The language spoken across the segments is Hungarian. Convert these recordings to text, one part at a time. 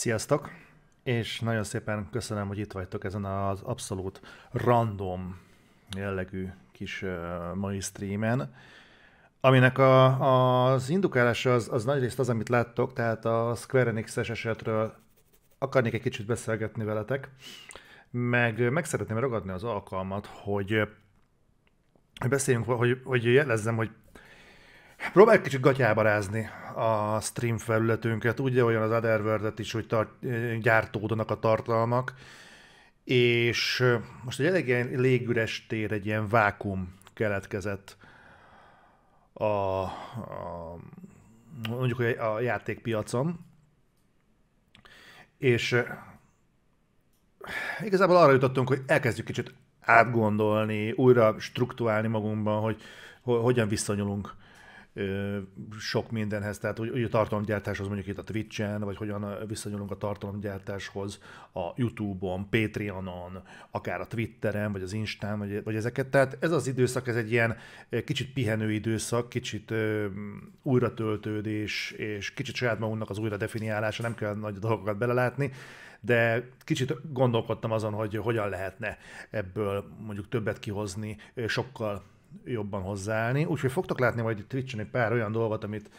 Sziasztok! És nagyon szépen köszönöm, hogy itt vagytok ezen az abszolút random jellegű kis mai streamen, aminek a, az indukálása az, az nagyrészt az, amit láttok, tehát a Square Enix-es esetről akarnék egy kicsit beszélgetni veletek, meg meg szeretném ragadni az alkalmat, hogy beszéljünk, hogy, hogy jelezzem, hogy Próbálj kicsit gatyába rázni a stream felületünket, úgy olyan az otherworld is, hogy tart, gyártódnak a tartalmak, és most egy elég ilyen légüres tér, egy ilyen vákum keletkezett a, a mondjuk a játékpiacon, és igazából arra jutottunk, hogy elkezdjük kicsit átgondolni, újra struktúrálni magunkban, hogy hogyan viszonyulunk sok mindenhez, tehát úgy, a tartalomgyártáshoz mondjuk itt a Twitch-en, vagy hogyan viszonyulunk a tartalomgyártáshoz a YouTube-on, Patreonon, akár a Twitteren, vagy az Instán, vagy, vagy ezeket. Tehát ez az időszak, ez egy ilyen kicsit pihenő időszak, kicsit ö, újratöltődés, és kicsit saját magunknak az újra definiálása, nem kell nagy dolgokat belelátni, de kicsit gondolkodtam azon, hogy hogyan lehetne ebből mondjuk többet kihozni, sokkal jobban hozzáállni. Úgyhogy fogtok látni majd Twitch-en egy pár olyan dolgot, amit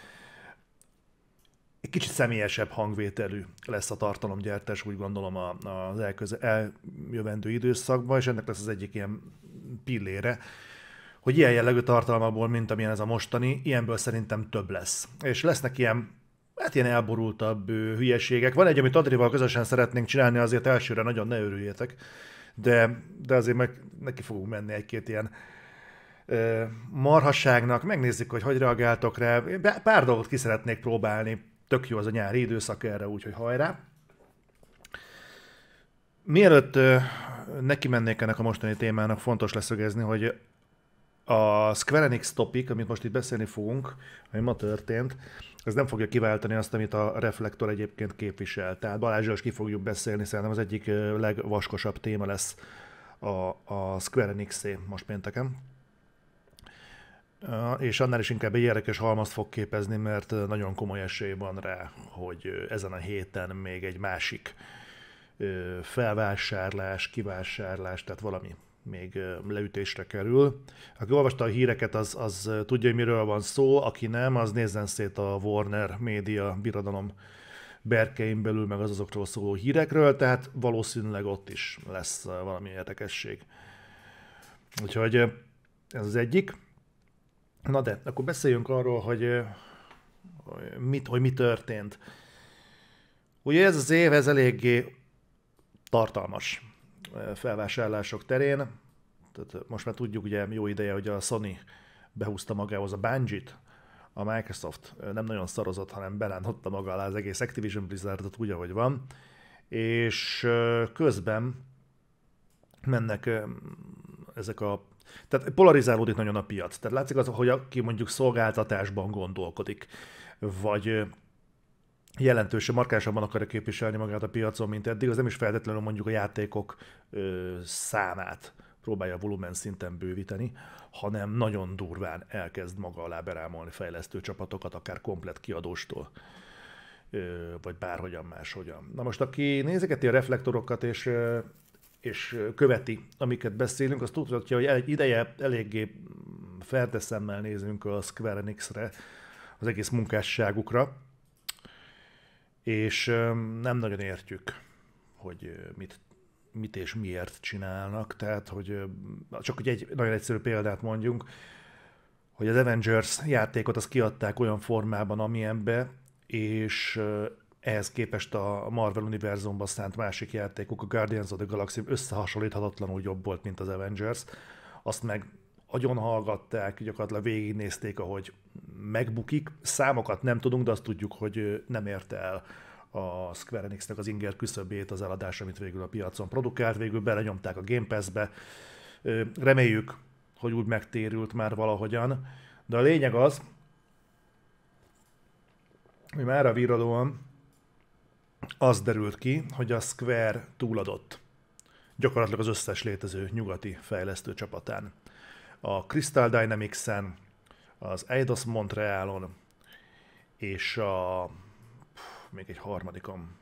egy kicsit személyesebb hangvételű lesz a tartalomgyártás, úgy gondolom az elköze, eljövendő időszakban, és ennek lesz az egyik ilyen pillére, hogy ilyen jellegű tartalmakból, mint amilyen ez a mostani, ilyenből szerintem több lesz. És lesznek ilyen hát ilyen elborultabb hülyeségek. Van egy, amit Adrival közösen szeretnénk csinálni, azért elsőre nagyon ne örüljetek, de, de azért meg neki fogunk menni egy-két ilyen marhasságnak, megnézzük, hogy hogy reagáltok rá. Pár dolgot ki szeretnék próbálni, tök jó az a nyári időszak erre, úgyhogy hajrá. Mielőtt neki mennék ennek a mostani témának, fontos leszögezni, hogy a Square Enix topic, amit most itt beszélni fogunk, ami ma történt, ez nem fogja kiváltani azt, amit a Reflektor egyébként képvisel. Tehát Balázsról is ki fogjuk beszélni, szerintem az egyik legvaskosabb téma lesz a, a Square enix most pénteken és annál is inkább egy érdekes halmazt fog képezni, mert nagyon komoly esély van rá, hogy ezen a héten még egy másik felvásárlás, kivásárlás, tehát valami még leütésre kerül. Aki olvasta a híreket, az, az tudja, hogy miről van szó, aki nem, az nézzen szét a Warner Média birodalom berkein belül, meg az azokról szóló hírekről, tehát valószínűleg ott is lesz valami érdekesség. Úgyhogy ez az egyik. Na de, akkor beszéljünk arról, hogy, mit, hogy mi történt. Ugye ez az év, ez eléggé tartalmas felvásárlások terén. Tehát most már tudjuk ugye jó ideje, hogy a Sony behúzta magához a Bungie-t, a Microsoft nem nagyon szarozott, hanem belántotta maga alá az egész Activision Blizzardot úgy, ahogy van, és közben mennek ezek a tehát polarizálódik nagyon a piac. Tehát látszik az, hogy aki mondjuk szolgáltatásban gondolkodik, vagy jelentősen, markásabban akarja képviselni magát a piacon, mint eddig, az nem is feltétlenül mondjuk a játékok ö, számát próbálja volumen szinten bővíteni, hanem nagyon durván elkezd maga alá berámolni fejlesztő csapatokat, akár komplet kiadóstól, ö, vagy bárhogyan máshogyan. Na most, aki nézegeti a reflektorokat, és és követi, amiket beszélünk, azt tudhatja, hogy egy ideje eléggé ferdeszemmel nézünk a Square Enix-re, az egész munkásságukra, és nem nagyon értjük, hogy mit, mit és miért csinálnak, tehát hogy csak hogy egy nagyon egyszerű példát mondjunk, hogy az Avengers játékot azt kiadták olyan formában, amilyenbe, és ehhez képest a Marvel univerzumban szánt másik játékok, a Guardians of the Galaxy összehasonlíthatatlanul jobb volt, mint az Avengers. Azt meg agyon hallgatták, gyakorlatilag végignézték, ahogy megbukik. Számokat nem tudunk, de azt tudjuk, hogy nem érte el a Square Enix-nek az inger küszöbét az eladás, amit végül a piacon produkált, végül belenyomták a Game Pass-be. Reméljük, hogy úgy megtérült már valahogyan. De a lényeg az, hogy már a virradóan az derült ki, hogy a Square túladott gyakorlatilag az összes létező nyugati fejlesztő csapatán. A Crystal Dynamics-en, az Eidos Montrealon, és a pff, még egy harmadikon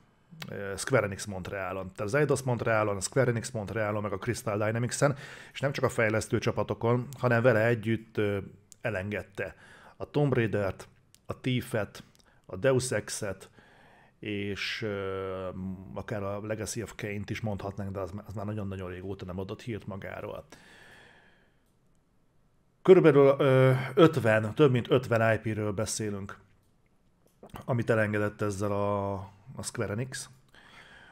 Square Enix Montrealon. Tehát az Eidos Montrealon, a Square Enix Montrealon, meg a Crystal Dynamics-en, és nem csak a fejlesztő csapatokon, hanem vele együtt elengedte a Tomb Raider-t, a Thief-et, a Deus Ex-et, és uh, akár a Legacy of Kane-t is mondhatnánk, de az, az már nagyon-nagyon régóta nem adott hírt magáról. Körülbelül uh, 50, több mint 50 IP-ről beszélünk, amit elengedett ezzel a, a Square Enix,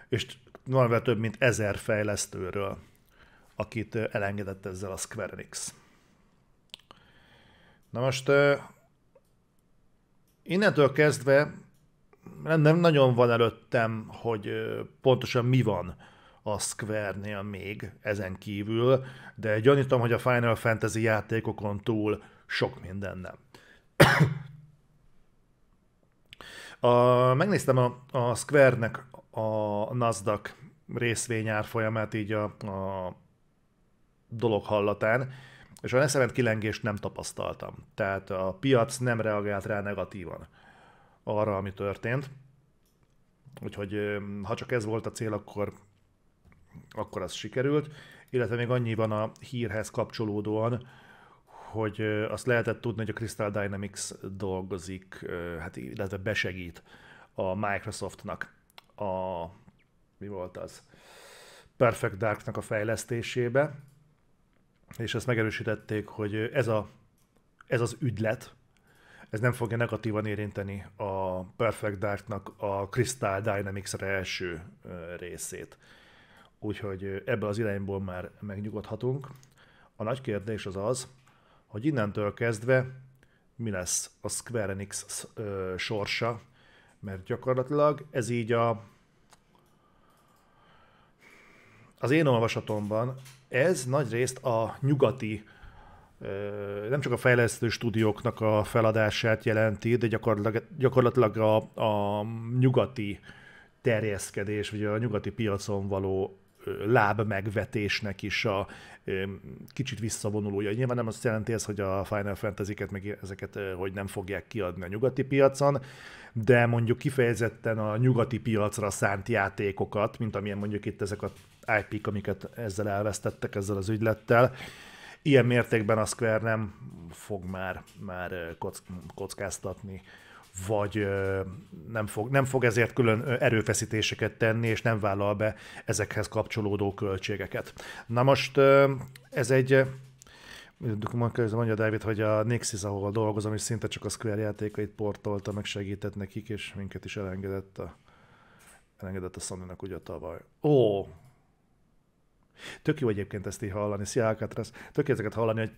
és valamivel több mint ezer fejlesztőről, akit elengedett ezzel a Square Enix. Na most uh, innentől kezdve nem nagyon van előttem, hogy pontosan mi van a Square-nél még ezen kívül, de gyanítom, hogy a Final Fantasy játékokon túl sok minden nem. a, megnéztem a, a Square-nek a Nasdaq részvény árfolyamát így a, a dolog hallatán, és a eszement kilengést nem tapasztaltam. Tehát a piac nem reagált rá negatívan arra, ami történt. Úgyhogy ha csak ez volt a cél, akkor, akkor az sikerült. Illetve még annyi van a hírhez kapcsolódóan, hogy azt lehetett tudni, hogy a Crystal Dynamics dolgozik, hát illetve besegít a Microsoftnak a, mi volt az, Perfect Darknak a fejlesztésébe, és ezt megerősítették, hogy ez, a, ez az ügylet, ez nem fogja negatívan érinteni a Perfect Darknak a Crystal Dynamics első részét. Úgyhogy ebből az irányból már megnyugodhatunk. A nagy kérdés az az, hogy innentől kezdve mi lesz a Square Enix sorsa, mert gyakorlatilag ez így a az én olvasatomban ez nagy részt a nyugati nem csak a fejlesztő stúdióknak a feladását jelenti, de gyakorlatilag, gyakorlatilag a, a nyugati terjeszkedés, vagy a nyugati piacon való láb megvetésnek is a kicsit visszavonulója. Nyilván nem azt jelenti ez, hogy a Final Fantasy-ket, meg ezeket, hogy nem fogják kiadni a nyugati piacon, de mondjuk kifejezetten a nyugati piacra szánt játékokat, mint amilyen mondjuk itt ezek a IP-k, amiket ezzel elvesztettek, ezzel az ügylettel, ilyen mértékben a Square nem fog már, már kockáztatni, vagy nem fog, nem fog ezért külön erőfeszítéseket tenni, és nem vállal be ezekhez kapcsolódó költségeket. Na most ez egy mondja David, hogy a Nixis, ahol dolgozom, és szinte csak a Square játékait portolta, meg segített nekik, és minket is elengedett a, elengedett a Sony-nak ugye tavaly. Ó, Tök jó egyébként ezt így hallani. Szia Alcatraz. Tök ezeket hallani, hogy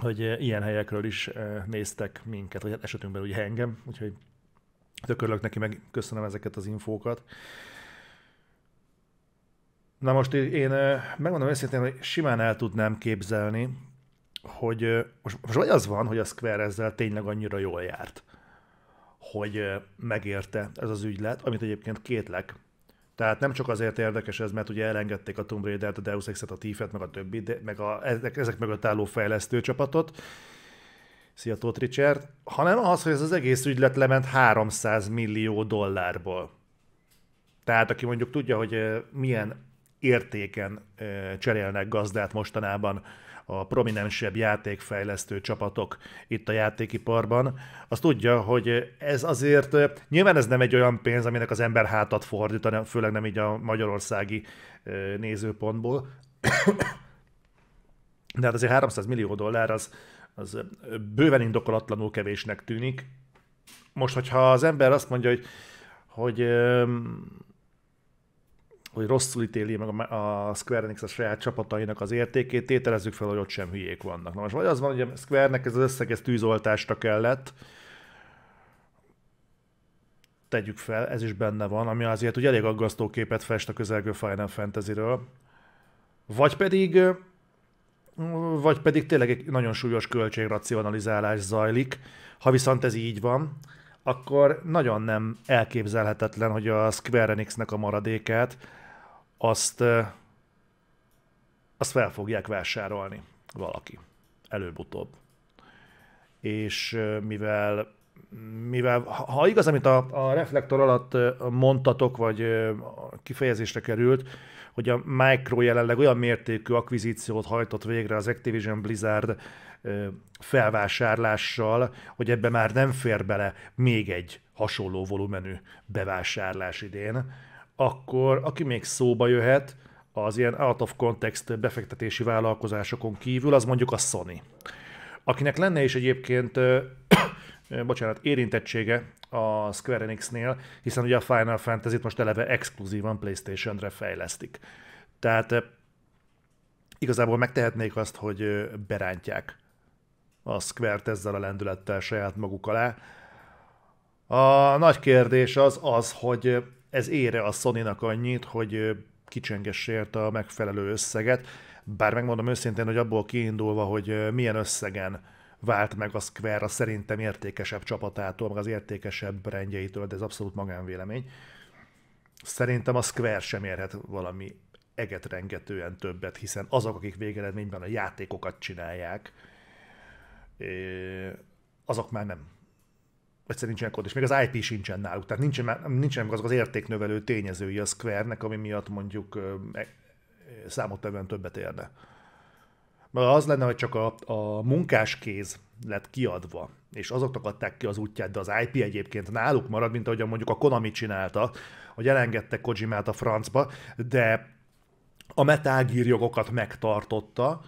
hogy eh, ilyen helyekről is eh, néztek minket, vagy hát esetünkben ugye engem, úgyhogy tök örülök neki, meg köszönöm ezeket az infókat. Na most én eh, megmondom őszintén, hogy simán el tudnám képzelni, hogy most, most vagy az van, hogy a Square ezzel tényleg annyira jól járt, hogy megérte ez az ügylet, amit egyébként kétlek, tehát nem csak azért érdekes ez, mert ugye elengedték a Tomb Raider-t, a Deus Ex-et, a Thief-et, meg a többi, de, meg a, ezek, ezek mögött álló fejlesztő csapatot. Szia Tóth Richard. Hanem az, hogy ez az egész ügylet lement 300 millió dollárból. Tehát aki mondjuk tudja, hogy milyen értéken cserélnek gazdát mostanában a prominensebb játékfejlesztő csapatok itt a játékiparban, az tudja, hogy ez azért, nyilván ez nem egy olyan pénz, aminek az ember hátat fordít, főleg nem így a magyarországi nézőpontból. De hát azért 300 millió dollár az, az bőven indokolatlanul kevésnek tűnik. Most, hogyha az ember azt mondja, hogy, hogy hogy rosszul ítéli meg a Square Enix a saját csapatainak az értékét, tételezzük fel, hogy ott sem hülyék vannak. Na most vagy az van, hogy a Square-nek ez az összeg ez tűzoltásra kellett, tegyük fel, ez is benne van, ami azért ugye elég aggasztó képet fest a közelgő Final Fantasy-ről. Vagy pedig, vagy pedig tényleg egy nagyon súlyos költségracionalizálás zajlik. Ha viszont ez így van, akkor nagyon nem elképzelhetetlen, hogy a Square Enix-nek a maradékát azt, azt fel fogják vásárolni valaki, előbb-utóbb. És mivel mivel ha igaz, amit a, a reflektor alatt mondtatok, vagy kifejezésre került, hogy a Micro jelenleg olyan mértékű akvizíciót hajtott végre az Activision Blizzard felvásárlással, hogy ebbe már nem fér bele még egy hasonló volumenű bevásárlás idén, akkor aki még szóba jöhet, az ilyen out of context befektetési vállalkozásokon kívül, az mondjuk a Sony. Akinek lenne is egyébként, bocsánat, érintettsége a Square Enix-nél, hiszen ugye a Final Fantasy-t most eleve exkluzívan PlayStation-re fejlesztik. Tehát igazából megtehetnék azt, hogy berántják a Square-t ezzel a lendülettel saját maguk alá. A nagy kérdés az az, hogy ez ére a Sony-nak annyit, hogy kicsengesse a megfelelő összeget, bár megmondom őszintén, hogy abból kiindulva, hogy milyen összegen vált meg a Square a szerintem értékesebb csapatától, meg az értékesebb rendjeitől, de ez abszolút magánvélemény. Szerintem a Square sem érhet valami eget rengetően többet, hiszen azok, akik végeredményben a játékokat csinálják, azok már nem. Egyszerűen nincsenek ott, és még az IP sincsen náluk, tehát nincsen, nincsen azok az értéknövelő tényezői a Square-nek, ami miatt mondjuk e, számottevően többet érne. Mert az lenne, hogy csak a, a munkáskéz lett kiadva, és azoknak adták ki az útját, de az IP egyébként náluk marad, mint ahogy mondjuk a Konami csinálta, hogy elengedte Kojimát a francba, de a Metal Gear jogokat megtartotta,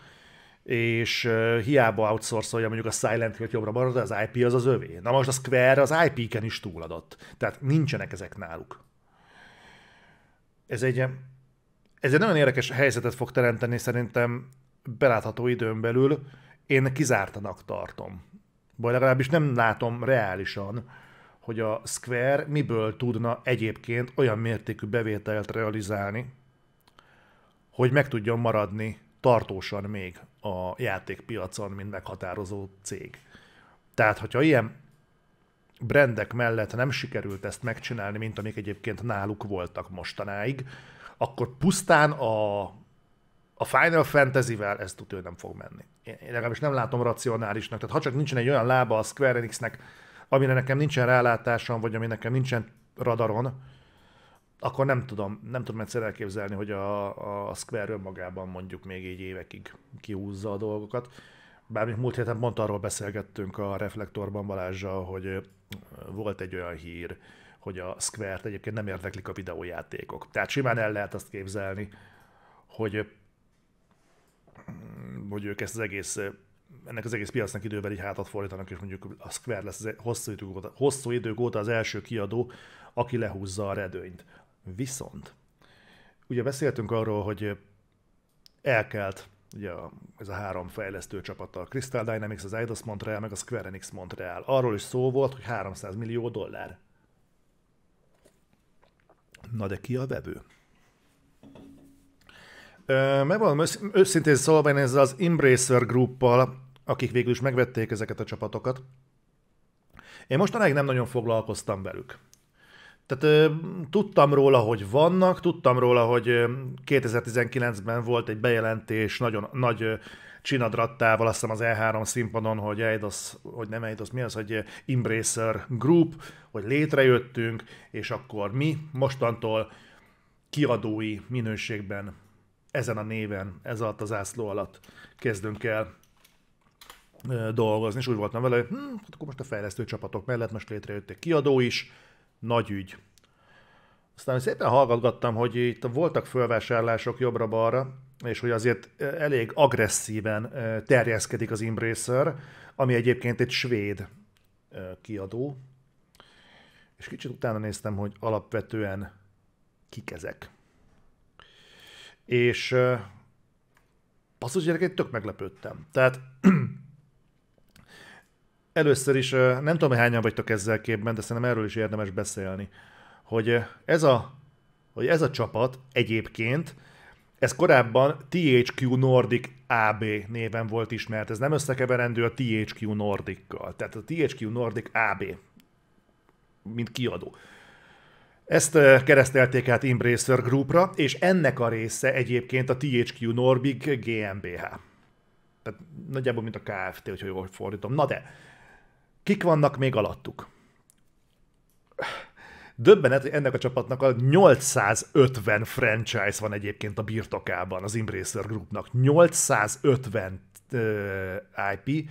és hiába outsourcolja mondjuk a Silent Hill jobbra marad, az IP az az övé. Na most a Square az IP-ken is túladott. Tehát nincsenek ezek náluk. Ez egy, ez egy nagyon érdekes helyzetet fog teremteni szerintem belátható időn belül. Én kizártanak tartom. Vagy legalábbis nem látom reálisan, hogy a Square miből tudna egyébként olyan mértékű bevételt realizálni, hogy meg tudjon maradni tartósan még a játékpiacon, mint meghatározó cég. Tehát, hogyha ilyen brendek mellett nem sikerült ezt megcsinálni, mint amik egyébként náluk voltak mostanáig, akkor pusztán a, a Final Fantasy-vel ez tudja, nem fog menni. Én legalábbis nem látom racionálisnak. Tehát ha csak nincsen egy olyan lába a Square Enixnek, amire nekem nincsen rálátásom, vagy ami nekem nincsen radaron, akkor nem tudom, nem tudom egyszer elképzelni, hogy a, a Square önmagában mondjuk még így évekig kihúzza a dolgokat. Bármint múlt héten pont arról beszélgettünk a Reflektorban Balázsjal, hogy volt egy olyan hír, hogy a Square-t egyébként nem érdeklik a videójátékok. Tehát simán el lehet azt képzelni, hogy, hogy ők ezt az egész ennek az egész piacnak időben így hátat fordítanak, és mondjuk a Square lesz hosszú idők óta, hosszú idők óta az első kiadó, aki lehúzza a redőnyt. Viszont, ugye beszéltünk arról, hogy elkelt ugye ez a három fejlesztő csapata, a Crystal Dynamics, az Eidos Montreal, meg a Square Enix Montreal. Arról is szó volt, hogy 300 millió dollár. Na de ki a vevő? Megmondom őszintén szólva, én ezzel az Embracer Grouppal, akik végül is megvették ezeket a csapatokat, én mostanáig nem nagyon foglalkoztam velük. Tehát ö, tudtam róla, hogy vannak, tudtam róla, hogy 2019-ben volt egy bejelentés nagyon nagy ö, csinadrattával, azt hiszem az E3 színpadon, hogy Eidos, hogy nem Eidos, mi az, hogy Embracer Group, hogy létrejöttünk, és akkor mi mostantól kiadói minőségben ezen a néven, ez alatt az ászló alatt kezdünk el dolgozni, és úgy voltam vele, hogy hm, hát akkor most a fejlesztő csapatok mellett most létrejött egy kiadó is, nagy ügy. Aztán szépen hallgatgattam, hogy itt voltak fölvásárlások jobbra-balra, és hogy azért elég agresszíven terjeszkedik az Embracer, ami egyébként egy svéd kiadó. És kicsit utána néztem, hogy alapvetően kik ezek. És basszus gyerekét tök meglepődtem. Tehát először is nem tudom, hogy hányan vagytok ezzel képben, de szerintem erről is érdemes beszélni, hogy ez a, hogy ez a csapat egyébként, ez korábban THQ Nordic AB néven volt ismert, ez nem összekeverendő a THQ Nordic-kal, tehát a THQ Nordic AB, mint kiadó. Ezt keresztelték át Embracer Groupra, és ennek a része egyébként a THQ Nordic GmbH. Tehát nagyjából, mint a KFT, hogyha jól fordítom. Na de, Kik vannak még alattuk? Döbbenet, hogy ennek a csapatnak a 850 franchise van egyébként a birtokában az Embracer Groupnak. 850 uh, IP,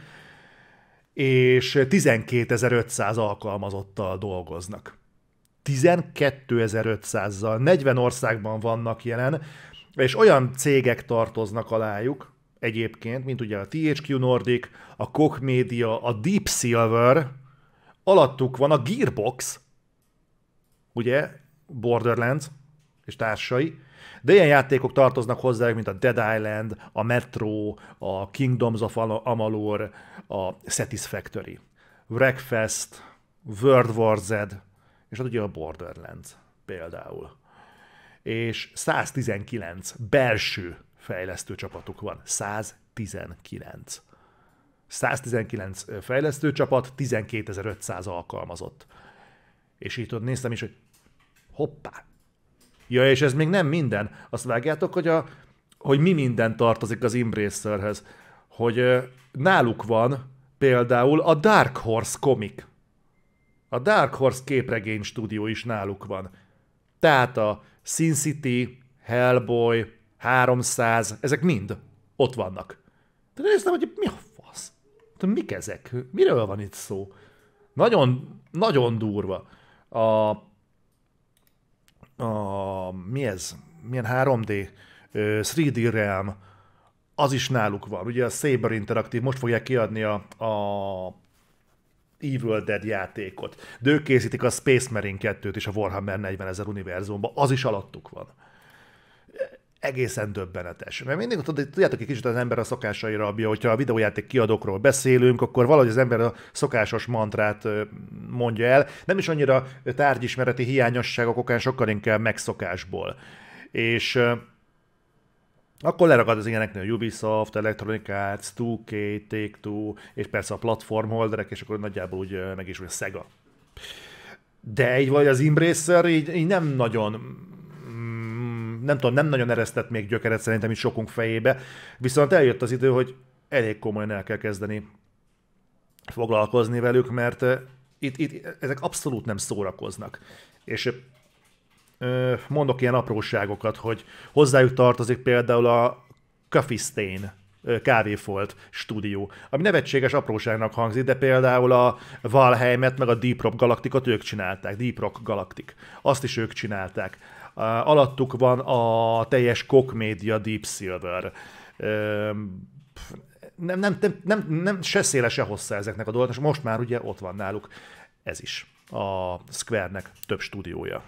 és 12.500 alkalmazottal dolgoznak. 12.500-zal, 40 országban vannak jelen, és olyan cégek tartoznak alájuk, egyébként, mint ugye a THQ Nordic, a Koch Media, a Deep Silver, alattuk van a Gearbox, ugye, Borderlands és társai, de ilyen játékok tartoznak hozzá, mint a Dead Island, a Metro, a Kingdoms of Amalur, a Satisfactory, Wreckfest, World War Z, és hát ugye a Borderlands például. És 119 belső fejlesztő csapatuk van. 119. 119 fejlesztő csapat, 12.500 alkalmazott. És így tudod, néztem is, hogy hoppá. Ja, és ez még nem minden. Azt vágjátok, hogy, a, hogy mi minden tartozik az Embracerhez. Hogy náluk van például a Dark Horse Comic. A Dark Horse képregény stúdió is náluk van. Tehát a Sin City, Hellboy, 300, ezek mind ott vannak. De néztem, hogy mi a fasz? De mik ezek? Miről van itt szó? Nagyon, nagyon durva. A, a mi ez? Milyen 3D? 3D Realm, az is náluk van. Ugye a Saber Interactive most fogják kiadni a, a Evil Dead játékot. De ők készítik a Space Marine 2-t és a Warhammer 40 ezer univerzumban, az is alattuk van egészen döbbenetes. Mert mindig tudjátok egy kicsit az ember a szokásaira abja, hogyha a videójáték kiadókról beszélünk, akkor valahogy az ember a szokásos mantrát mondja el. Nem is annyira tárgyismereti hiányosságok okán, sokkal inkább megszokásból. És akkor leragad az ilyeneknél a Ubisoft, Electronic Arts, 2K, Take-Two, és persze a platformholderek, és akkor nagyjából úgy meg is, hogy Sega. De így vagy az Embracer így, így nem nagyon nem tudom, nem nagyon eresztett még gyökeret szerintem is sokunk fejébe, viszont eljött az idő, hogy elég komolyan el kell kezdeni foglalkozni velük, mert itt, itt ezek abszolút nem szórakoznak. És mondok ilyen apróságokat, hogy hozzájuk tartozik például a Coffee Stain kávéfolt stúdió, ami nevetséges apróságnak hangzik, de például a Valheimet meg a Deep Rock Galacticot ők csinálták, Deep Rock Galactic. Azt is ők csinálták alattuk van a teljes Koch Media Deep Silver. Nem, nem, nem, nem, nem se széle, se hossza ezeknek a dolgoknak, és most már ugye ott van náluk ez is, a Square-nek több stúdiója.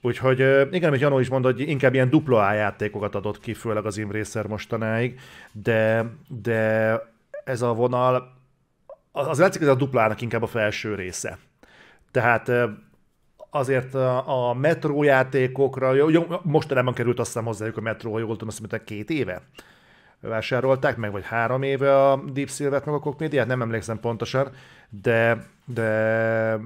Úgyhogy igen, amit Janó is mondta, hogy inkább ilyen dupla A játékokat adott ki, főleg az Imracer mostanáig, de, de ez a vonal, az látszik, hogy ez a duplának inkább a felső része. Tehát azért a, a metró játékokra, jó, mostanában került azt hiszem hozzájuk a metró, ha jól tudom, azt mondta, két éve vásárolták meg, vagy három éve a Deep Silver-t meg a Cockmediát, nem emlékszem pontosan, de, de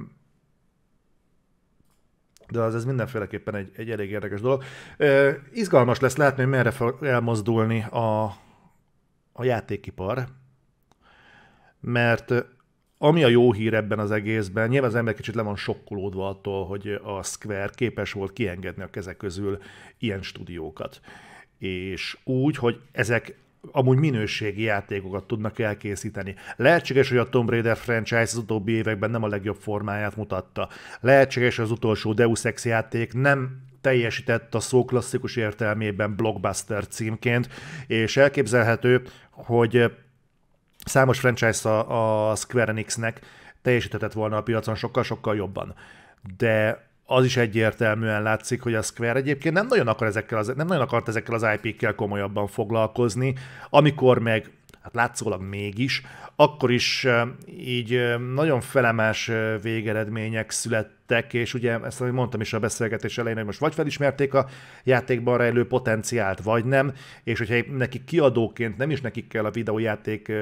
de az ez mindenféleképpen egy, egy elég érdekes dolog. Uh, izgalmas lesz látni, hogy merre fog elmozdulni a, a játékipar, mert ami a jó hír ebben az egészben, nyilván az ember kicsit le van sokkolódva attól, hogy a Square képes volt kiengedni a kezek közül ilyen stúdiókat. És úgy, hogy ezek amúgy minőségi játékokat tudnak elkészíteni. Lehetséges, hogy a Tomb Raider franchise az utóbbi években nem a legjobb formáját mutatta. Lehetséges, hogy az utolsó Deus Ex játék nem teljesített a szó klasszikus értelmében blockbuster címként, és elképzelhető, hogy számos franchise a, a Square Enixnek teljesíthetett volna a piacon sokkal-sokkal jobban. De az is egyértelműen látszik, hogy a Square egyébként nem nagyon, akar ezekkel az, nem nagyon akart ezekkel az IP-kkel komolyabban foglalkozni, amikor meg hát látszólag mégis, akkor is így nagyon felemás végeredmények születtek, és ugye ezt mondtam is a beszélgetés elején, hogy most vagy felismerték a játékban rejlő potenciált, vagy nem, és hogyha nekik kiadóként nem is nekik kell a videójáték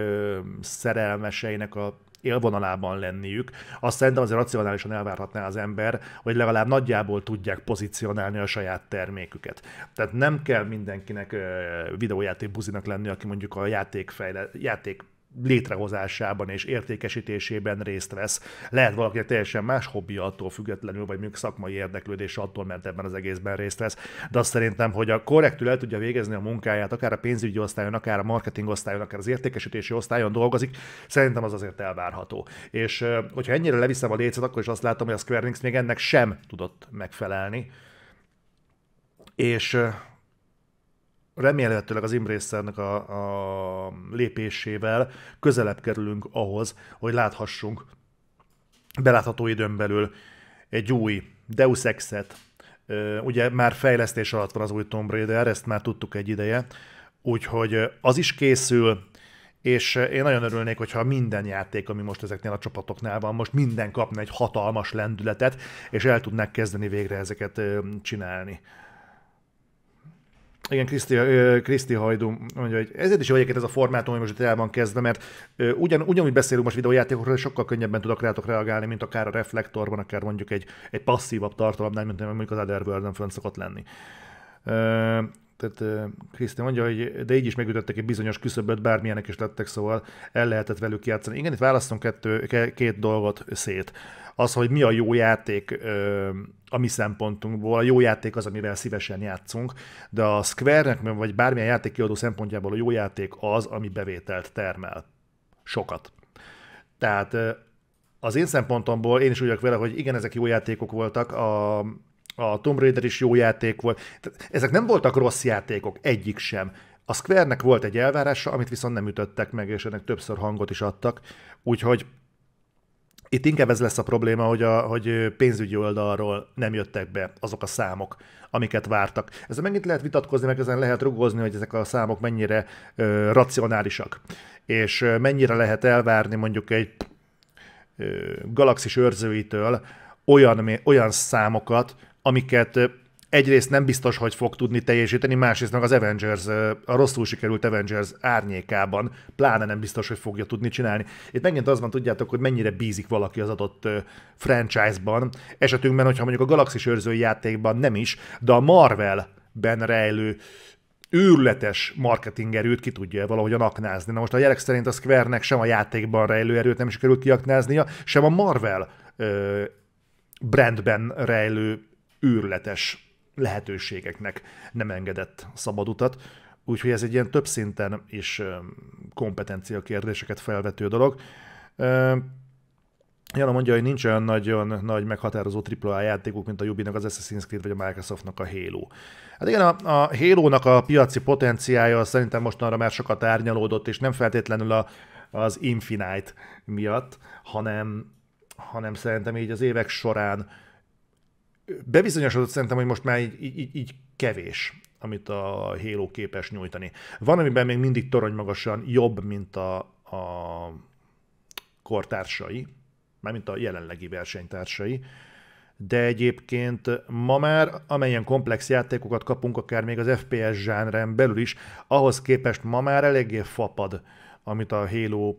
szerelmeseinek a élvonalában lenniük, azt szerintem azért racionálisan elvárhatná az ember, hogy legalább nagyjából tudják pozícionálni a saját terméküket. Tehát nem kell mindenkinek videójáték buzinak lenni, aki mondjuk a játék, fejle, játék létrehozásában és értékesítésében részt vesz. Lehet valaki teljesen más hobbi attól függetlenül, vagy mondjuk szakmai érdeklődés attól, mert ebben az egészben részt vesz. De azt szerintem, hogy a korrektül el tudja végezni a munkáját, akár a pénzügyi osztályon, akár a marketing osztályon, akár az értékesítési osztályon dolgozik, szerintem az azért elvárható. És hogyha ennyire leviszem a lécet, akkor is azt látom, hogy a Square Enix még ennek sem tudott megfelelni. És remélhetőleg az Imbracernek a, a lépésével közelebb kerülünk ahhoz, hogy láthassunk belátható időn belül egy új Deus Ex-et. Ugye már fejlesztés alatt van az új Tomb Raider, ezt már tudtuk egy ideje, úgyhogy az is készül, és én nagyon örülnék, hogyha minden játék, ami most ezeknél a csapatoknál van, most minden kapna egy hatalmas lendületet, és el tudnák kezdeni végre ezeket csinálni. Igen, Kriszti, Kriszti Hajdú mondja, hogy ezért is jó egyébként ez a formátum, hogy most itt el van kezdve, mert ugyan, ugyanúgy beszélünk most videójátékokról, és sokkal könnyebben tudok rátok reagálni, mint akár a reflektorban, akár mondjuk egy, egy passzívabb tartalomnál, mint mondjuk az Otherworld-en fönn szokott lenni. Tehát Kriszti mondja, hogy de így is megütöttek egy bizonyos küszöböt, bármilyenek is lettek, szóval el lehetett velük játszani. Igen, itt választunk kettő, két dolgot szét. Az, hogy mi a jó játék a mi szempontunkból, a jó játék az, amivel szívesen játszunk, de a Square-nek, vagy bármilyen játékkiadó szempontjából a jó játék az, ami bevételt termel. Sokat. Tehát az én szempontomból én is úgy vagyok vele, hogy igen, ezek jó játékok voltak, a, a Tomb Raider is jó játék volt. Ezek nem voltak rossz játékok, egyik sem. A Square-nek volt egy elvárása, amit viszont nem ütöttek meg, és ennek többször hangot is adtak, úgyhogy itt inkább ez lesz a probléma, hogy, a, hogy pénzügyi oldalról nem jöttek be azok a számok, amiket vártak. Ezzel megint lehet vitatkozni, meg ezen lehet rugózni, hogy ezek a számok mennyire ö, racionálisak, és mennyire lehet elvárni mondjuk egy ö, galaxis őrzőitől olyan, olyan számokat, amiket egyrészt nem biztos, hogy fog tudni teljesíteni, másrészt meg az Avengers, a rosszul sikerült Avengers árnyékában, pláne nem biztos, hogy fogja tudni csinálni. Itt megint az van, tudjátok, hogy mennyire bízik valaki az adott franchise-ban. Esetünkben, hogyha mondjuk a Galaxis őrzői játékban nem is, de a Marvel-ben rejlő őrületes marketing erőt ki tudja valahogyan aknázni. Na most a jelek szerint a Square-nek sem a játékban rejlő erőt nem is került kiaknáznia, sem a Marvel ö, brandben rejlő őrületes lehetőségeknek nem engedett szabad utat. Úgyhogy ez egy ilyen több szinten is kompetencia kérdéseket felvető dolog. Jana mondja, hogy nincs olyan nagyon nagy meghatározó AAA játékuk, mint a Ubinak az Assassin's Creed vagy a Microsoftnak a Halo. Hát igen, a, a Halo-nak a piaci potenciája szerintem mostanra már sokat árnyalódott, és nem feltétlenül a, az Infinite miatt, hanem, hanem szerintem így az évek során bebizonyosodott szerintem, hogy most már így, így, így kevés, amit a Halo képes nyújtani. Van, amiben még mindig torony magasan jobb, mint a, a kortársai, mármint a jelenlegi versenytársai, de egyébként ma már, amelyen komplex játékokat kapunk, akár még az FPS zsánren belül is, ahhoz képest ma már eléggé fapad, amit a Halo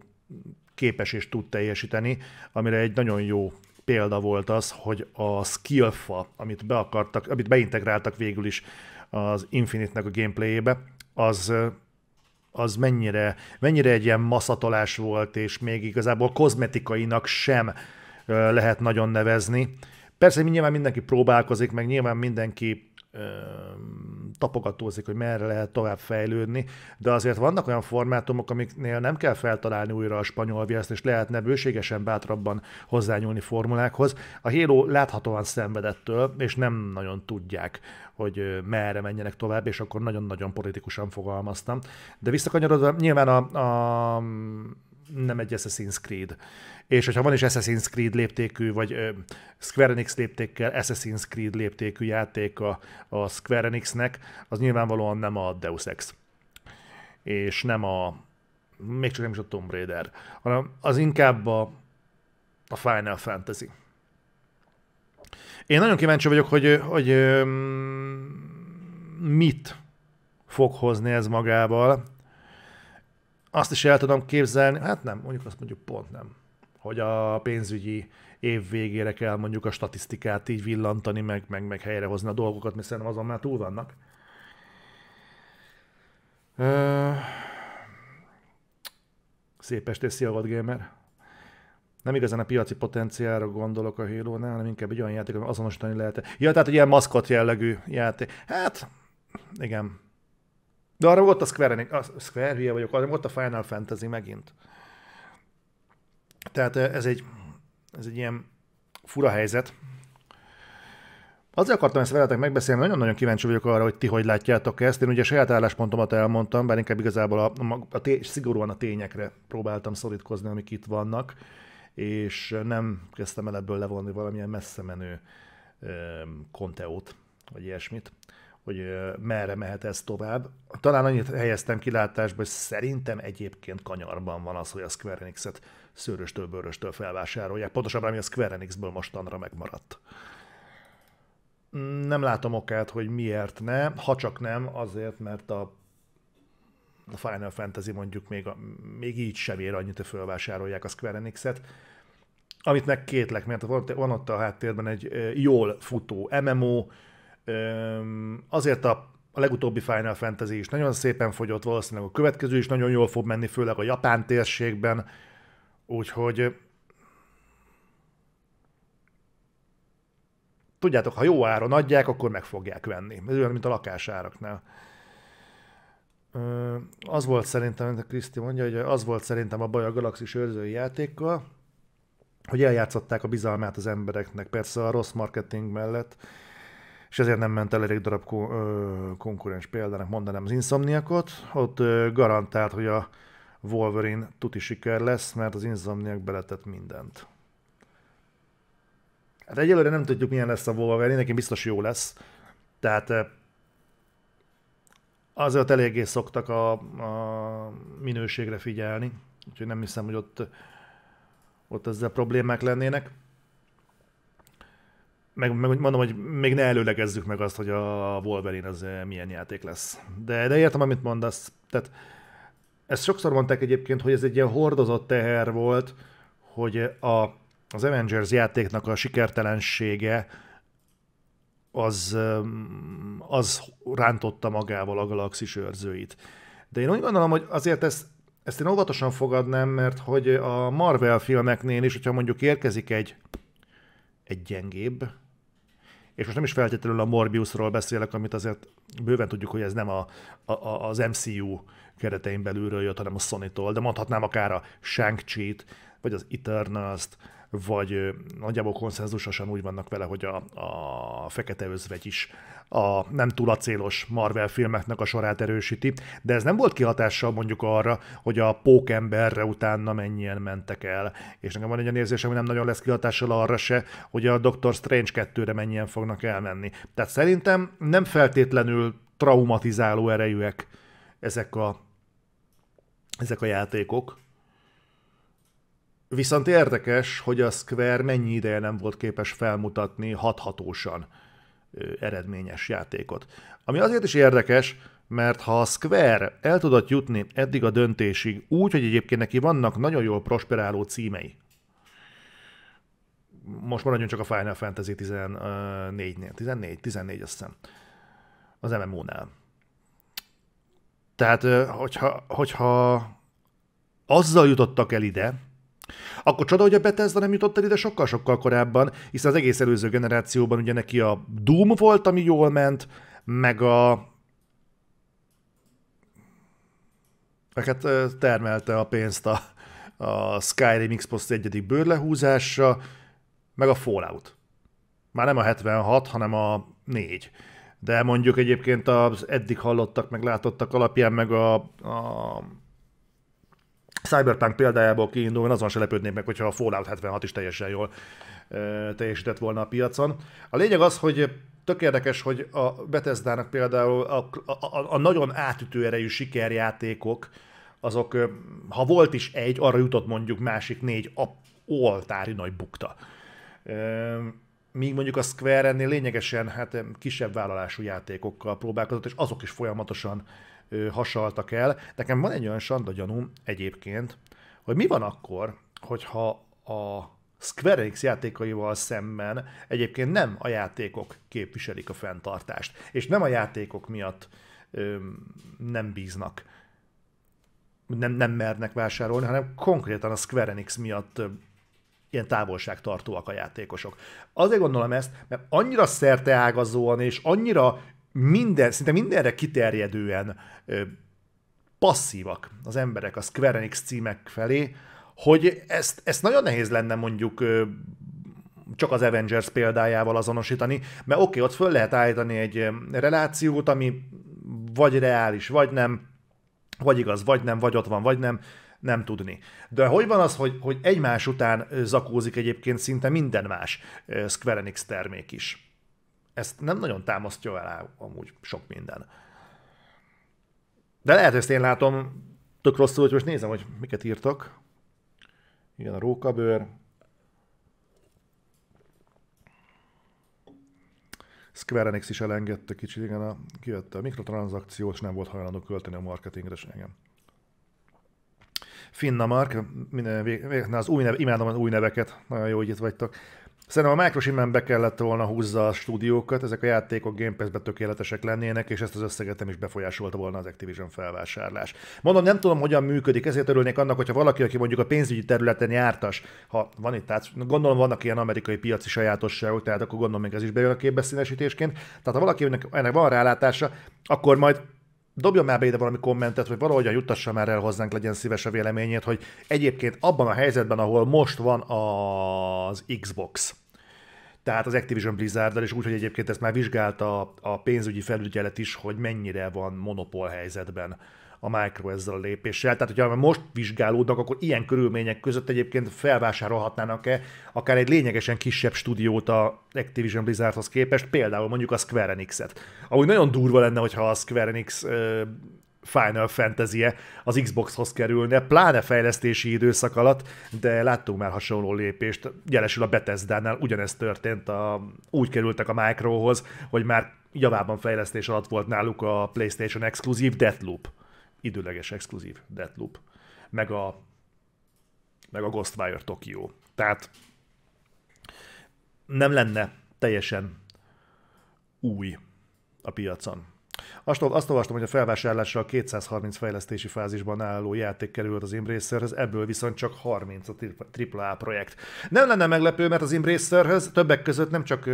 képes és tud teljesíteni, amire egy nagyon jó példa volt az, hogy a skillfa, amit be akartak, amit beintegráltak végül is az Infinite-nek a gameplayébe, az az mennyire, mennyire egy ilyen maszatolás volt, és még igazából kozmetikainak sem lehet nagyon nevezni. Persze nyilván mindenki próbálkozik, meg nyilván mindenki tapogatózik, hogy merre lehet tovább fejlődni, de azért vannak olyan formátumok, amiknél nem kell feltalálni újra a spanyol viaszt, és lehetne bőségesen bátrabban hozzányúlni formulákhoz. A Halo láthatóan szenvedettől, és nem nagyon tudják, hogy merre menjenek tovább, és akkor nagyon-nagyon politikusan fogalmaztam. De visszakanyarodva, nyilván a, a nem egy Assassin's Creed. És hogyha van is Assassin's Creed léptékű, vagy uh, Square Enix léptékkel Assassin's Creed léptékű játék a, a Square Enixnek, az nyilvánvalóan nem a Deus Ex. És nem a, még csak nem is a Tomb Raider, hanem az inkább a, a Final Fantasy. Én nagyon kíváncsi vagyok, hogy, hogy mit fog hozni ez magával, azt is el tudom képzelni, hát nem, mondjuk azt mondjuk pont nem, hogy a pénzügyi év végére kell mondjuk a statisztikát így villantani, meg, meg, meg helyrehozni a dolgokat, mert szerintem azon már túl vannak. Szép estét, szia, Gamer! Nem igazán a piaci potenciálra gondolok a Halo-nál, hanem inkább egy olyan játék, ami azonosítani lehet. Ja, tehát egy ilyen maszkot jellegű játék. Hát, igen. De arra volt a Square Enix, a Square hülye vagyok, arra volt a Final Fantasy megint. Tehát ez egy, ez egy ilyen fura helyzet. Azért akartam ezt veletek megbeszélni, nagyon-nagyon kíváncsi vagyok arra, hogy ti hogy látjátok ezt. Én ugye saját álláspontomat elmondtam, bár inkább igazából a, a, a té- szigorúan a tényekre próbáltam szorítkozni, amik itt vannak, és nem kezdtem el ebből levonni valamilyen messze menő konteót, vagy ilyesmit, hogy merre mehet ez tovább. Talán annyit helyeztem kilátásba, hogy szerintem egyébként kanyarban van az, hogy a Square Enix-et szőröstől, bőröstől felvásárolják. Pontosabban, ami a Square Enix-ből mostanra megmaradt. Nem látom okát, hogy miért ne, ha csak nem azért, mert a a Final Fantasy mondjuk még, a, még így sem ér annyit, hogy felvásárolják a Square Enix-et. Amit meg kétlek, mert van ott a háttérben egy jól futó MMO, azért a a legutóbbi Final Fantasy is nagyon szépen fogyott, valószínűleg a következő is nagyon jól fog menni, főleg a japán térségben, úgyhogy tudjátok, ha jó áron adják, akkor meg fogják venni. Ez olyan, mint a lakásáraknál. Az volt szerintem, mint a Kriszti mondja, hogy az volt szerintem a baj a Galaxis őrzői játékkal, hogy eljátszották a bizalmát az embereknek, persze a rossz marketing mellett, és ezért nem ment el elég darab konkurens példának mondanám az Insomniakot. Ott garantált, hogy a Wolverine tuti siker lesz, mert az Insomniak beletett mindent. Hát egyelőre nem tudjuk, milyen lesz a Wolverine, nekem biztos jó lesz. Tehát azért eléggé szoktak a, a minőségre figyelni, úgyhogy nem hiszem, hogy ott, ott ezzel problémák lennének. Meg, meg mondom, hogy még ne előlegezzük meg azt, hogy a Wolverine az milyen játék lesz. De, de értem, amit mondasz. Tehát ezt sokszor mondták egyébként, hogy ez egy ilyen hordozott teher volt, hogy a, az Avengers játéknak a sikertelensége az, az rántotta magával a galaxis őrzőit. De én úgy gondolom, hogy azért ezt, ezt én óvatosan fogadnám, mert hogy a Marvel filmeknél is, hogyha mondjuk érkezik egy, egy gyengébb, és most nem is feltétlenül a Morbiusról beszélek, amit azért bőven tudjuk, hogy ez nem a, a, az MCU keretein belülről jött, hanem a Sony-tól, de mondhatnám akár a Shang-Chi-t, vagy az Eternals-t, vagy nagyjából konszenzusosan úgy vannak vele, hogy a, a Fekete Özvegy is a nem túl acélos Marvel filmeknek a sorát erősíti, de ez nem volt kihatással mondjuk arra, hogy a pókemberre utána mennyien mentek el, és nekem van egy olyan érzésem, hogy nem nagyon lesz kihatással arra se, hogy a Doctor Strange 2-re mennyien fognak elmenni. Tehát szerintem nem feltétlenül traumatizáló erejűek ezek a, ezek a játékok, Viszont érdekes, hogy a Square mennyi ideje nem volt képes felmutatni hathatósan eredményes játékot. Ami azért is érdekes, mert ha a Square el tudott jutni eddig a döntésig úgy, hogy egyébként neki vannak nagyon jól prosperáló címei, most maradjunk csak a Final Fantasy 14-nél, 14, 14 azt hiszem, az MMO-nál. Tehát, hogyha, hogyha azzal jutottak el ide, akkor csoda, hogy a Bethesda nem jutott el ide sokkal-sokkal korábban, hiszen az egész előző generációban ugye neki a Doom volt, ami jól ment, meg a hát termelte a pénzt a, a Skyrim Xbox egyedik bőrlehúzásra, meg a Fallout. Már nem a 76, hanem a 4. De mondjuk egyébként az eddig hallottak, meg látottak alapján, meg a, a Cyberpunk példájából kiindulva azon se lepődnék meg, hogyha a Fallout 76 is teljesen jól teljesített volna a piacon. A lényeg az, hogy tök érdekes, hogy a Bethesda-nak például a, a, a, nagyon átütő erejű sikerjátékok, azok, ha volt is egy, arra jutott mondjuk másik négy a oltári nagy bukta. Míg mondjuk a Square ennél lényegesen hát kisebb vállalású játékokkal próbálkozott, és azok is folyamatosan hasaltak el. Nekem van egy olyan sanda gyanúm egyébként, hogy mi van akkor, hogyha a Square Enix játékaival szemben egyébként nem a játékok képviselik a fenntartást, és nem a játékok miatt ö, nem bíznak nem, nem mernek vásárolni, hanem konkrétan a Square Enix miatt ilyen távolságtartóak a játékosok. Azért gondolom ezt, mert annyira szerteágazóan és annyira minden, szinte mindenre kiterjedően ö, passzívak az emberek a Square Enix címek felé, hogy ezt, ezt nagyon nehéz lenne mondjuk ö, csak az Avengers példájával azonosítani, mert oké, okay, ott föl lehet állítani egy relációt, ami vagy reális, vagy nem, vagy igaz, vagy nem, vagy ott van, vagy nem, nem tudni. De hogy van az, hogy, hogy egymás után zakózik egyébként szinte minden más Square Enix termék is? Ezt nem nagyon támasztja el amúgy sok minden. De lehet, hogy ezt én látom tök rosszul, hogy most nézem, hogy miket írtok. Igen, a rókabőr. Square Enix is elengedte kicsit, igen, a, kijött a mikrotranszakció, és nem volt hajlandó költeni a marketingre se, igen. Finna Mark, az új neve, imádom az új neveket, nagyon jó, hogy itt vagytok. Szerintem a Microsoft be kellett volna húzza a stúdiókat, ezek a játékok Game Pass-be tökéletesek lennének, és ezt az összeget nem is befolyásolta volna az Activision felvásárlás. Mondom, nem tudom, hogyan működik, ezért örülnék annak, hogyha valaki, aki mondjuk a pénzügyi területen jártas, ha van itt, tehát gondolom vannak ilyen amerikai piaci sajátosságok, tehát akkor gondolom még ez is bejön a képbe színesítésként. Tehát ha valakinek ennek van rálátása, akkor majd dobjon már be ide valami kommentet, vagy valahogyan juttassa már el hozzánk, legyen szíves a véleményét, hogy egyébként abban a helyzetben, ahol most van az Xbox, tehát az Activision blizzard és úgy, hogy egyébként ezt már vizsgálta a pénzügyi felügyelet is, hogy mennyire van monopól helyzetben a Micro ezzel a lépéssel. Tehát, hogyha most vizsgálódnak, akkor ilyen körülmények között egyébként felvásárolhatnának-e akár egy lényegesen kisebb stúdiót a Activision Blizzardhoz képest, például mondjuk a Square Enix-et. Ahogy nagyon durva lenne, hogyha a Square Enix Final fantasy az Xboxhoz kerülne, pláne fejlesztési időszak alatt, de láttunk már hasonló lépést. Jelesül a Bethesda-nál ugyanezt történt, a, úgy kerültek a Microhoz, hogy már javában fejlesztés alatt volt náluk a PlayStation exkluzív Deathloop időleges exkluzív Deathloop, meg a, meg a Ghostwire Tokyo. Tehát nem lenne teljesen új a piacon. Azt, azt olvastam, hogy a felvásárlásra a 230 fejlesztési fázisban álló játék került az Embracerhez, ebből viszont csak 30 a AAA projekt. Nem lenne meglepő, mert az Embracerhez többek között nem csak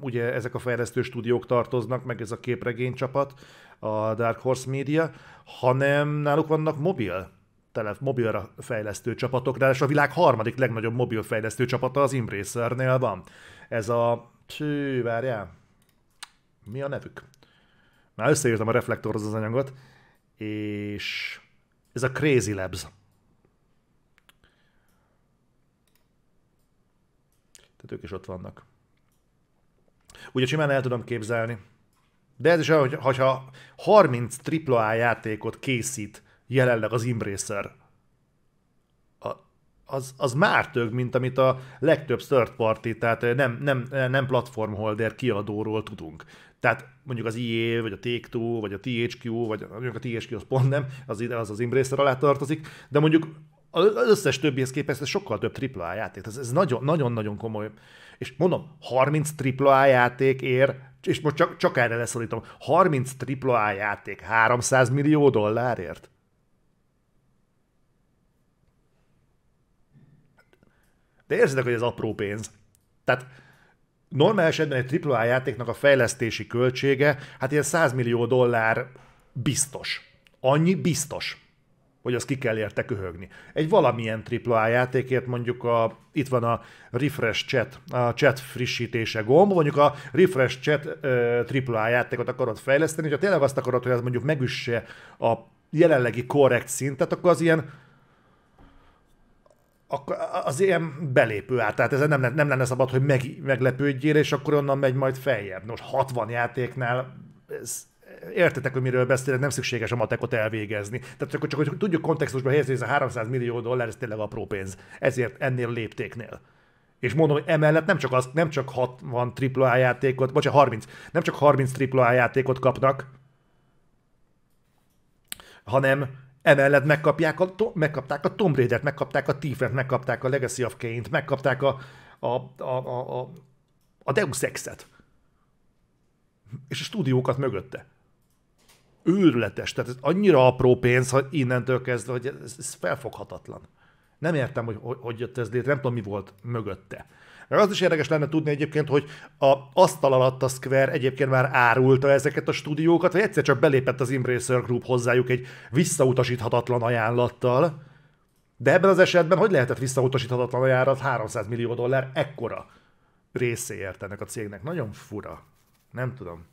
ugye ezek a fejlesztő stúdiók tartoznak, meg ez a képregény csapat, a Dark Horse Media, hanem náluk vannak mobil tele, mobilra fejlesztő csapatok, de a világ harmadik legnagyobb mobil fejlesztő csapata az Embracernél van. Ez a... Csű, várjál. Mi a nevük? Már összeírtam a reflektorhoz az anyagot, és ez a Crazy Labs. Tehát ők is ott vannak. Ugye simán el tudom képzelni. De ez is olyan, hogy, hogyha 30 AAA játékot készít jelenleg az Embracer, az, az már több, mint amit a legtöbb third party, tehát nem, nem, nem platformholder kiadóról tudunk. Tehát mondjuk az EA, vagy a Take-Two, vagy a THQ, vagy mondjuk a THQ az pont nem, az, az az Embracer alá tartozik, de mondjuk az összes többihez képest ez sokkal több AAA játék. Ez, ez nagyon-nagyon komoly. És mondom, 30 AAA játék ér, és most csak, csak erre leszólítom, 30 AAA játék 300 millió dollárért? De érzitek, hogy ez apró pénz. Tehát normál esetben egy AAA játéknak a fejlesztési költsége, hát ilyen 100 millió dollár biztos. Annyi biztos hogy az ki kell érte köhögni. Egy valamilyen AAA játékért mondjuk a, itt van a refresh chat, a chat frissítése gomb, mondjuk a refresh chat uh, AAA játékot akarod fejleszteni, hogyha tényleg azt akarod, hogy az mondjuk megüsse a jelenlegi korrekt szintet, akkor az ilyen akkor az ilyen belépő át, tehát ez nem, nem lenne szabad, hogy meg, meglepődjél, és akkor onnan megy majd feljebb. Nos, 60 játéknál ez, értetek, hogy miről beszélek, nem szükséges a matekot elvégezni. Tehát csak, csak hogy tudjuk kontextusba helyezni, ez a 300 millió dollár, ez tényleg apró pénz. Ezért ennél a léptéknél. És mondom, hogy emellett nem csak, az, nem csak 60 AAA játékot, vagy 30, nem csak 30 AAA játékot kapnak, hanem emellett megkapják a, megkapták a Tomb Raider-t, megkapták a Thief-et, megkapták a Legacy of Kane-t, megkapták a, a, a, a, a, a Deus Ex-et. És a stúdiókat mögötte. Őrületes, tehát ez annyira apró pénz, hogy innentől kezdve, hogy ez, ez felfoghatatlan. Nem értem, hogy, hogy, jött ez létre, nem tudom, mi volt mögötte. Mert az is érdekes lenne tudni egyébként, hogy a asztal alatt a Square egyébként már árulta ezeket a stúdiókat, vagy egyszer csak belépett az Embracer Group hozzájuk egy visszautasíthatatlan ajánlattal, de ebben az esetben hogy lehetett visszautasíthatatlan ajánlat 300 millió dollár ekkora részéért ennek a cégnek? Nagyon fura. Nem tudom.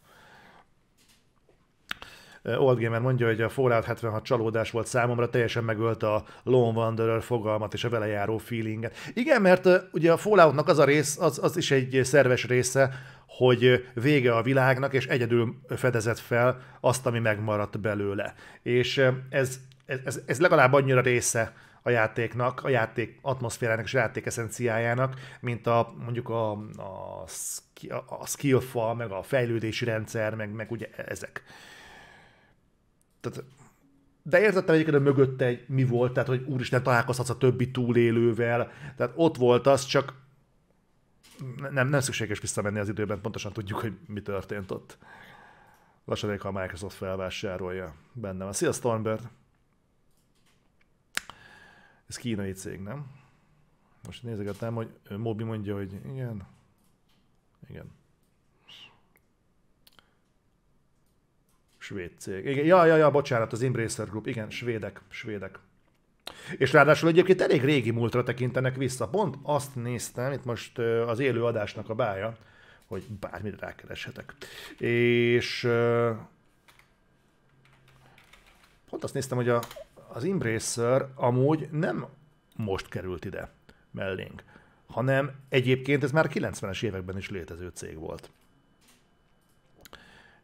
Old Gamer mondja, hogy a Fallout 76 csalódás volt számomra, teljesen megölt a Lone Wanderer fogalmat és a vele járó feelinget. Igen, mert ugye a Falloutnak az a rész, az, az is egy szerves része, hogy vége a világnak, és egyedül fedezett fel azt, ami megmaradt belőle. És ez, ez, ez legalább annyira része a játéknak, a játék atmoszférának és a játék eszenciájának, mint a mondjuk a, a, a skillfal, meg a fejlődési rendszer, meg, meg ugye ezek. Tehát, de értettem egyébként, hogy mögötte egy, mi volt, tehát hogy úristen, találkozhatsz a többi túlélővel, tehát ott volt az, csak nem, nem szükséges visszamenni az időben, pontosan tudjuk, hogy mi történt ott. Lassan a Microsoft felvásárolja bennem. Szia Stormbird! Ez kínai cég, nem? Most nézegetem, hogy Mobi mondja, hogy igen. Igen. Svéd cég. Igen, ja, ja, ja, bocsánat, az Embracer Group. Igen, svédek, svédek. És ráadásul egyébként elég régi múltra tekintenek vissza. Pont azt néztem, itt most az élő adásnak a bája, hogy bármit rákereshetek. És pont azt néztem, hogy a, az Embracer amúgy nem most került ide mellénk, hanem egyébként ez már 90-es években is létező cég volt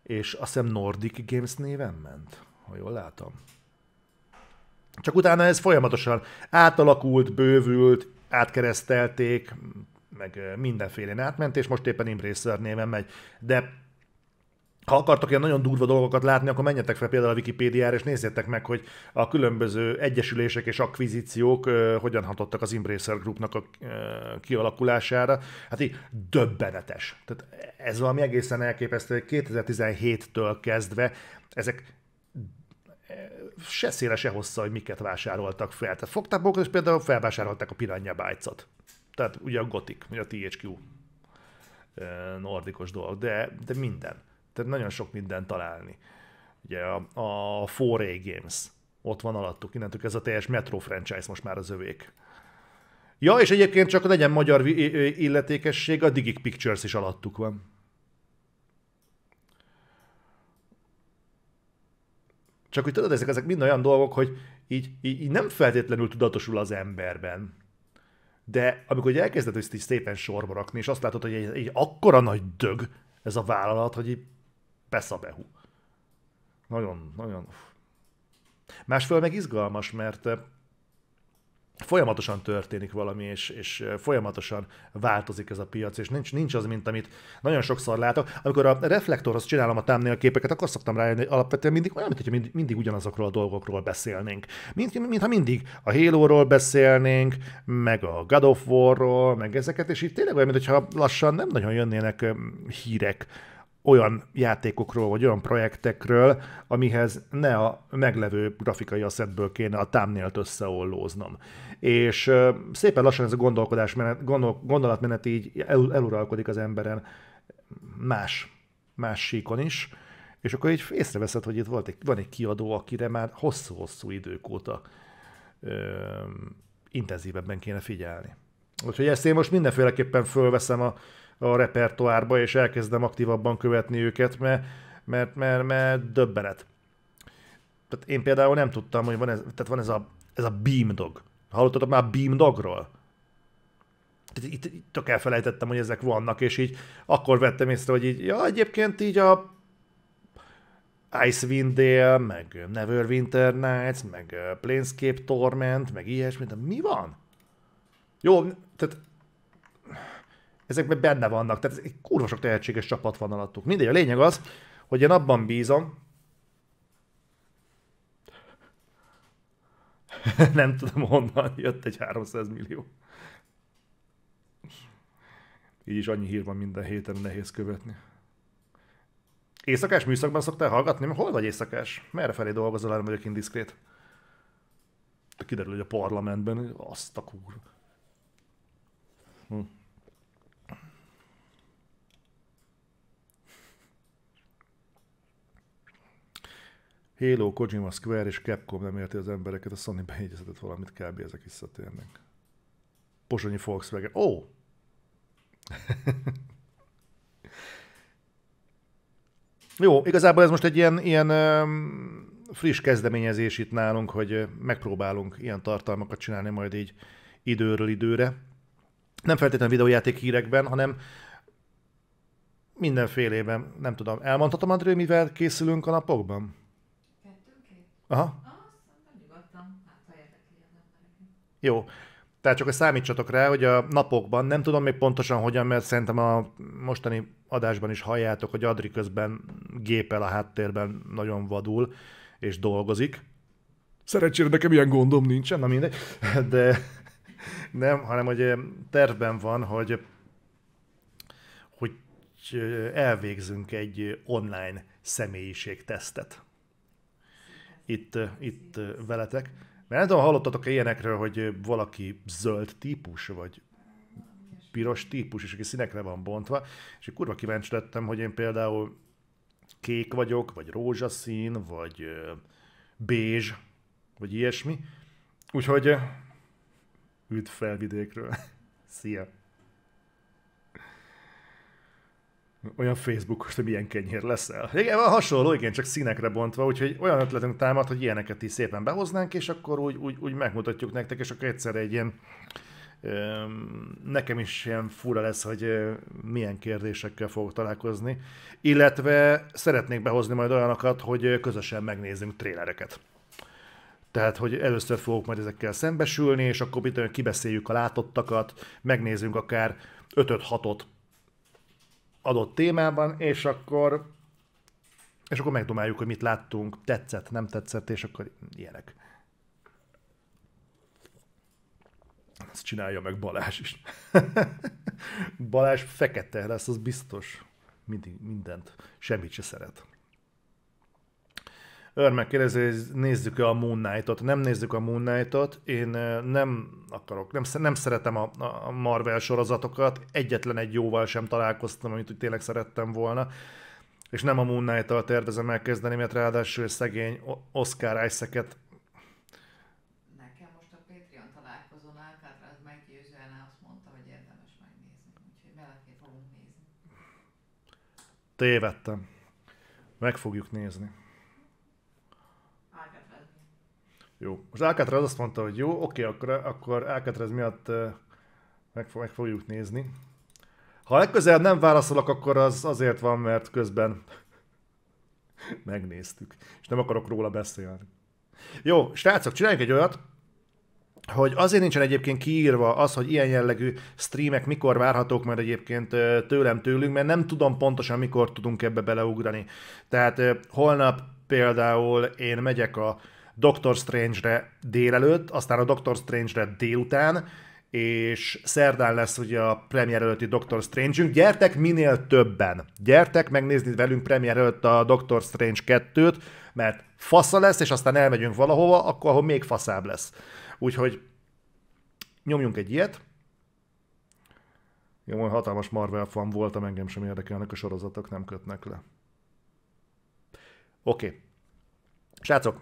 és azt hiszem Nordic Games néven ment, ha jól látom. Csak utána ez folyamatosan átalakult, bővült, átkeresztelték, meg mindenféle átment, és most éppen Embracer néven megy. De ha akartok ilyen nagyon durva dolgokat látni, akkor menjetek fel például a Wikipédiára, és nézzétek meg, hogy a különböző egyesülések és akvizíciók uh, hogyan hatottak az Embracer Groupnak a uh, kialakulására. Hát így döbbenetes. Tehát ez valami egészen elképesztő, hogy 2017-től kezdve ezek se széle, se hossza, hogy miket vásároltak fel. Tehát fogták magukat, és például felvásárolták a Piranha Bytes-ot. Tehát ugye a Gothic, ugye a THQ nordikos dolog, de, de minden. Tehát nagyon sok minden találni. Ugye a, a 4A Games, ott van alattuk, innentől ez a teljes Metro franchise most már az övék. Ja, és egyébként csak legyen magyar illetékesség, a Digic Pictures is alattuk van. Csak hogy tudod, ezek, ezek mind olyan dolgok, hogy így, így, így nem feltétlenül tudatosul az emberben. De amikor elkezded ezt így szépen sorba rakni, és azt látod, hogy egy, egy akkora nagy dög ez a vállalat, hogy így Peszabehu. Nagyon, nagyon... Másfél meg izgalmas, mert folyamatosan történik valami, és, és folyamatosan változik ez a piac, és nincs, nincs az, mint amit nagyon sokszor látok. Amikor a reflektorhoz csinálom a thumbnail képeket, akkor szoktam rájönni, hogy alapvetően mindig olyan, mintha mindig, mindig ugyanazokról a dolgokról beszélnénk. Mint, mintha mindig a Halo-ról beszélnénk, meg a God of War-ról, meg ezeket, és itt tényleg olyan, mintha lassan nem nagyon jönnének hírek olyan játékokról, vagy olyan projektekről, amihez ne a meglevő grafikai asszetből kéne a thumbnail összeollóznom. És szépen lassan ez a gondolkodás menet, gondol, gondolatmenet így el, eluralkodik az emberen más, más síkon is, és akkor így észreveszed, hogy itt volt egy, van egy kiadó, akire már hosszú-hosszú idők óta ö, intenzívebben kéne figyelni. Úgyhogy ezt én most mindenféleképpen fölveszem a, a repertoárba, és elkezdem aktívabban követni őket, mert, mert, mert, mert döbbenet. Tehát én például nem tudtam, hogy van ez, tehát van ez a, ez a Beam Dog. Hallottatok már Beam Dogról? Itt, itt, itt tök elfelejtettem, hogy ezek vannak, és így akkor vettem észre, hogy így, ja, egyébként így a Icewind Dale, meg Neverwinter Nights, meg Planescape Torment, meg ilyesmi, de mi van? Jó, tehát ezekben benne vannak, tehát egy kurva sok tehetséges csapat van alattuk. Mindegy, a lényeg az, hogy én abban bízom, nem tudom honnan jött egy 300 millió. Így is annyi hír van minden héten, nehéz követni. Éjszakás műszakban szoktál hallgatni? Hol vagy éjszakás? Merre felé dolgozol, nem vagyok indiszkrét? De kiderül, hogy a parlamentben azt a kur. Hm. Halo, Kojima Square és Capcom nem érti az embereket, a Sony bejegyeztetett valamit, kb. ezek visszatérnek. Pozsonyi Volkswagen. Ó! Oh! Jó, igazából ez most egy ilyen, ilyen friss kezdeményezés itt nálunk, hogy megpróbálunk ilyen tartalmakat csinálni majd így időről időre. Nem feltétlenül videójáték hírekben, hanem mindenfélében, nem tudom. Elmondhatom, André, mivel készülünk a napokban? Aha. Jó. Tehát csak a számítsatok rá, hogy a napokban, nem tudom még pontosan hogyan, mert szerintem a mostani adásban is halljátok, hogy Adri közben gépel a háttérben nagyon vadul, és dolgozik. Szerencsére nekem ilyen gondom nincsen, na mindegy. De nem, hanem hogy tervben van, hogy, hogy elvégzünk egy online személyiségtesztet itt, itt veletek. Mert nem tudom, hallottatok-e ilyenekről, hogy valaki zöld típus, vagy piros típus, és aki színekre van bontva, és kurva kíváncsi lettem, hogy én például kék vagyok, vagy rózsaszín, vagy bézs, vagy ilyesmi. Úgyhogy üdv felvidékről. Szia! Olyan Facebookos, hogy milyen kenyér leszel. Igen, hasonló, igen, csak színekre bontva, úgyhogy olyan ötletünk támad, hogy ilyeneket is szépen behoznánk, és akkor úgy, úgy, úgy megmutatjuk nektek, és akkor egyszer egy ilyen nekem is ilyen fura lesz, hogy milyen kérdésekkel fogok találkozni, illetve szeretnék behozni majd olyanokat, hogy közösen megnézzünk trélereket. Tehát, hogy először fogok majd ezekkel szembesülni, és akkor kibeszéljük a látottakat, megnézzünk akár 5-6-ot adott témában, és akkor és akkor megdomáljuk, hogy mit láttunk, tetszett, nem tetszett, és akkor ilyenek. Ezt csinálja meg Balázs is. Balázs fekete lesz, az biztos. Mindig, mindent. Semmit se szeret. Örmek kérdezi, hogy nézzük-e a Moon Knight-ot. Nem nézzük a Moon Knight-ot. Én nem akarok, nem, nem szeretem a, a Marvel sorozatokat. Egyetlen egy jóval sem találkoztam, amit úgy tényleg szerettem volna. És nem a Moon Knight-tal tervezem elkezdeni, mert ráadásul szegény Oscar Isaac-et Tévedtem. Meg fogjuk nézni. Jó. Most Alcatraz azt mondta, hogy jó, oké, akkor, akkor Alcatraz miatt meg, meg fogjuk nézni. Ha legközelebb nem válaszolok, akkor az azért van, mert közben megnéztük, és nem akarok róla beszélni. Jó, srácok, csináljunk egy olyat, hogy azért nincsen egyébként kiírva az, hogy ilyen jellegű streamek mikor várhatók majd egyébként tőlem tőlünk, mert nem tudom pontosan mikor tudunk ebbe beleugrani. Tehát holnap például én megyek a Doctor Strange-re délelőtt, aztán a Doctor Strange-re délután, és szerdán lesz ugye a premier előtti Doctor Strange-ünk. Gyertek minél többen. Gyertek megnézni velünk premier előtt a Doctor Strange 2-t, mert fasza lesz, és aztán elmegyünk valahova, akkor ahol még faszább lesz. Úgyhogy nyomjunk egy ilyet. Jó, hatalmas Marvel fan voltam, engem sem érdekelnek a sorozatok, nem kötnek le. Oké. Okay. Srácok,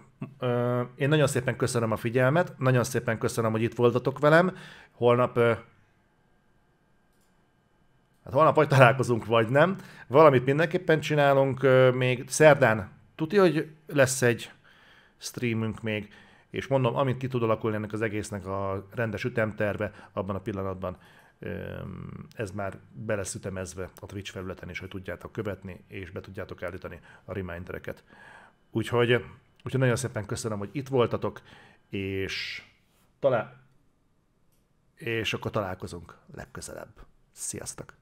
én nagyon szépen köszönöm a figyelmet, nagyon szépen köszönöm, hogy itt voltatok velem. Holnap Hát holnap vagy találkozunk, vagy nem. Valamit mindenképpen csinálunk. Még szerdán tudja, hogy lesz egy streamünk még, és mondom, amint ki tud alakulni ennek az egésznek a rendes ütemterve, abban a pillanatban ez már be lesz ütemezve a Twitch felületen is, hogy tudjátok követni, és be tudjátok állítani a remindereket. Úgyhogy Úgyhogy nagyon szépen köszönöm, hogy itt voltatok, és talán és akkor találkozunk legközelebb. Sziasztok!